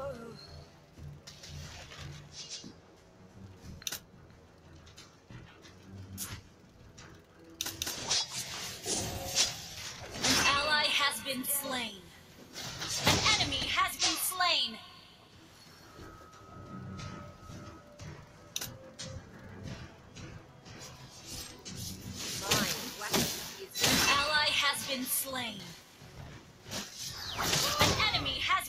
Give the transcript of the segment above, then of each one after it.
Oh. An ally has been slain. An enemy has been slain. An ally has been slain. An enemy has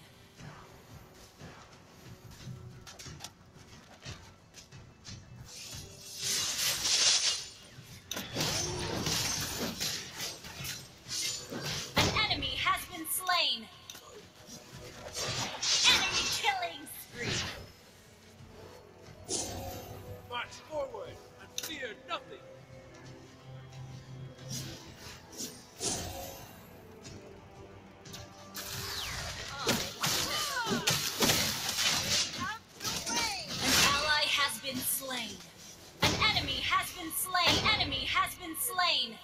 Been slain. Enemy has been slain.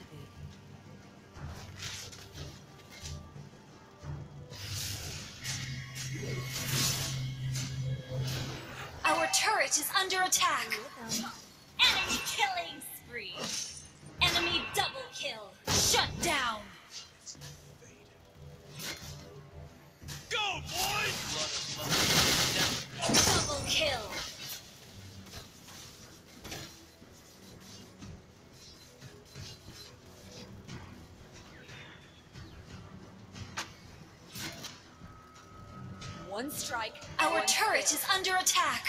Or not to be. Our turret is under attack. One strike. Our one turret fail. is under attack.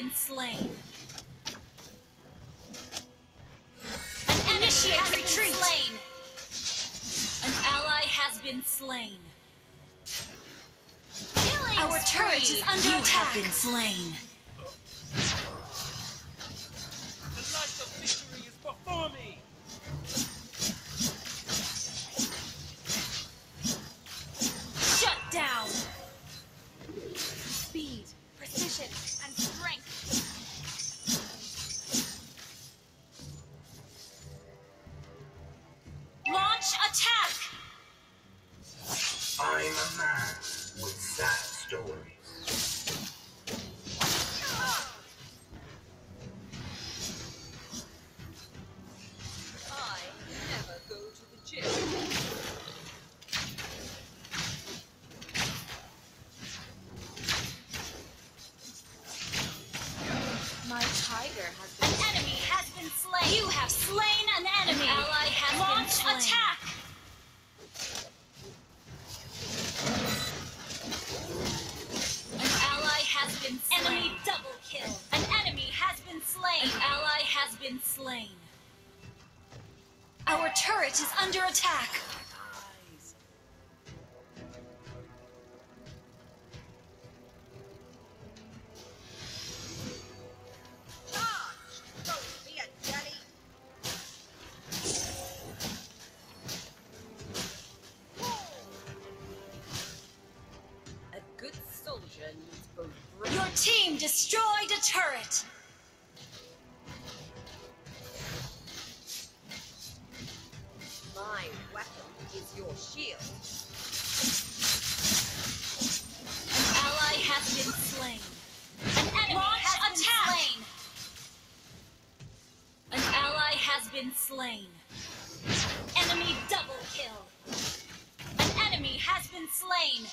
been slain. An enemy has been slain. An ally has been slain. Killing Our turret is under You attack. have been slain. Kill. An enemy has been slain. An ally has been slain. Our turret is under attack. Team destroyed a turret. My weapon is your shield. An ally has been slain. An enemy Launch has been slain. An ally has been slain. Enemy double kill. An enemy has been slain.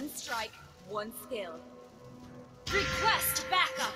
One strike, one skill. Request backup.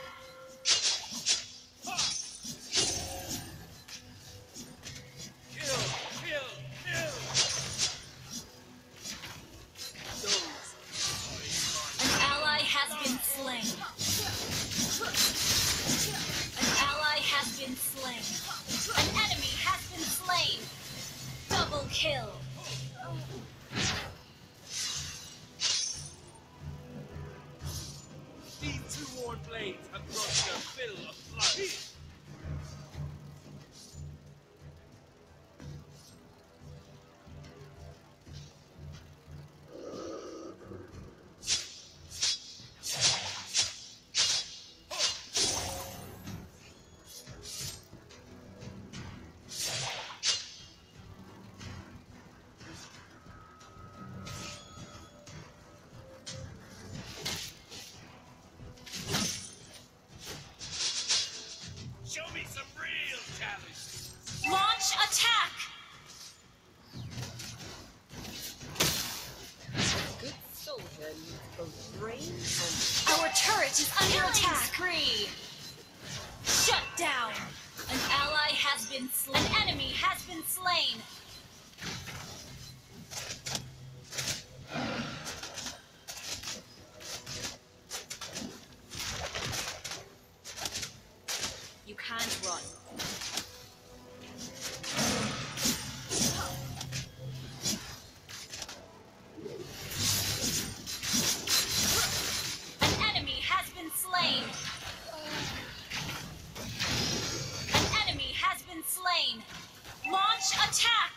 Attack.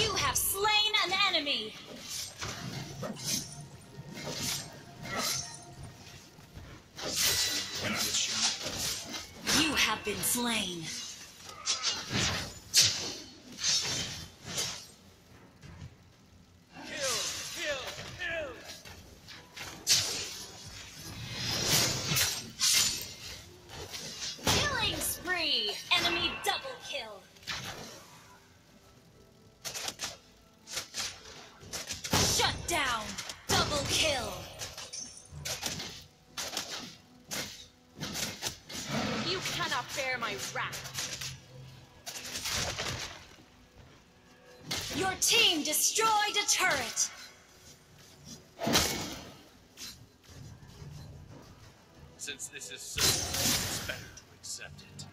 You have slain an enemy. You have been slain. Share my wrath. Your team destroyed a turret. Since this is so, it's better to accept it.